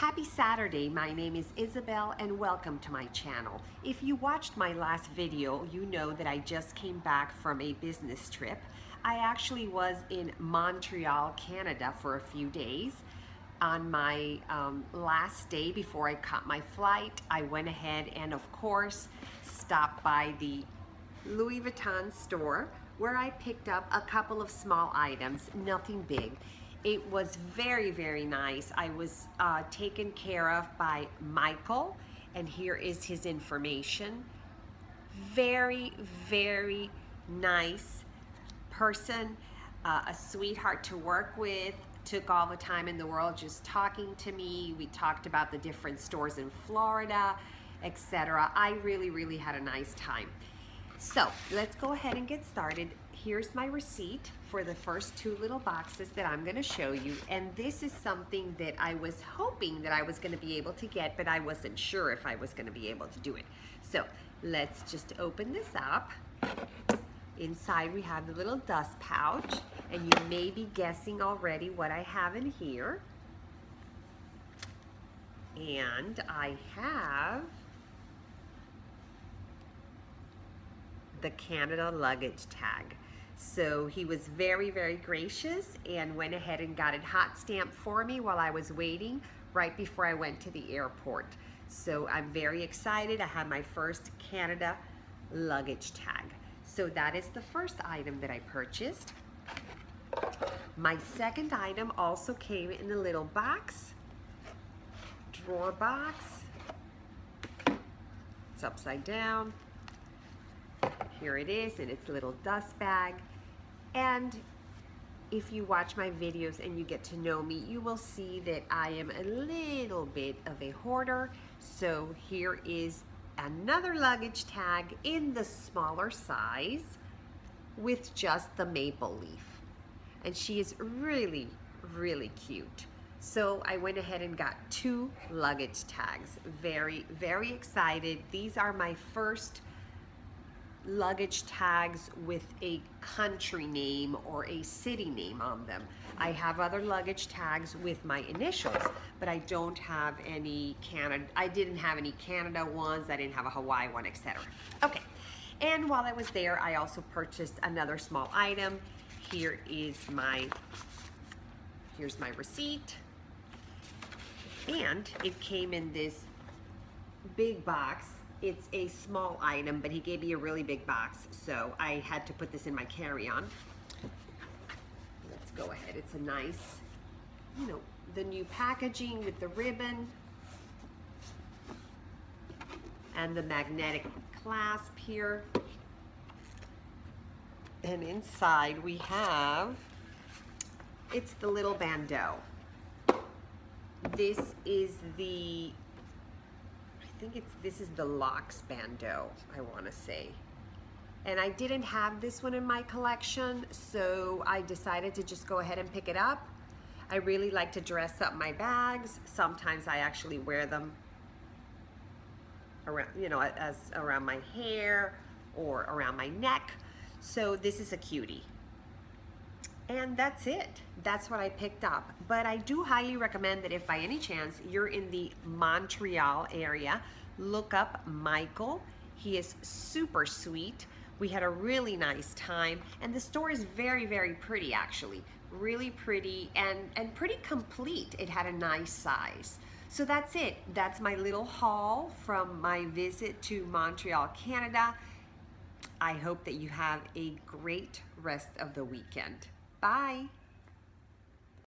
Happy Saturday, my name is Isabel and welcome to my channel. If you watched my last video, you know that I just came back from a business trip. I actually was in Montreal, Canada for a few days. On my um, last day before I caught my flight, I went ahead and of course stopped by the Louis Vuitton store where I picked up a couple of small items, nothing big. It was very, very nice. I was uh, taken care of by Michael, and here is his information. Very, very nice person, uh, a sweetheart to work with, took all the time in the world just talking to me. We talked about the different stores in Florida, etc. I really, really had a nice time. So let's go ahead and get started. Here's my receipt for the first two little boxes that I'm gonna show you. And this is something that I was hoping that I was gonna be able to get, but I wasn't sure if I was gonna be able to do it. So let's just open this up. Inside we have the little dust pouch, and you may be guessing already what I have in here. And I have the Canada luggage tag. So he was very, very gracious and went ahead and got it hot stamped for me while I was waiting right before I went to the airport. So I'm very excited. I have my first Canada luggage tag. So that is the first item that I purchased. My second item also came in a little box, drawer box. It's upside down. Here it is in its little dust bag. And if you watch my videos and you get to know me, you will see that I am a little bit of a hoarder. So here is another luggage tag in the smaller size with just the maple leaf. And she is really, really cute. So I went ahead and got two luggage tags. Very, very excited. These are my first luggage tags with a country name or a city name on them. I have other luggage tags with my initials, but I don't have any Canada, I didn't have any Canada ones, I didn't have a Hawaii one, etc. Okay, and while I was there, I also purchased another small item. Here is my, here's my receipt. And it came in this big box it's a small item, but he gave me a really big box, so I had to put this in my carry-on. Let's go ahead. It's a nice, you know, the new packaging with the ribbon and the magnetic clasp here. And inside we have, it's the little bandeau. This is the think it's this is the Lux Bandeau, I want to say. And I didn't have this one in my collection, so I decided to just go ahead and pick it up. I really like to dress up my bags. Sometimes I actually wear them around, you know, as around my hair or around my neck. So this is a cutie. And that's it. That's what I picked up. But I do highly recommend that if by any chance you're in the Montreal area, look up Michael. He is super sweet. We had a really nice time and the store is very, very pretty actually. Really pretty and, and pretty complete. It had a nice size. So that's it. That's my little haul from my visit to Montreal, Canada. I hope that you have a great rest of the weekend. Bye.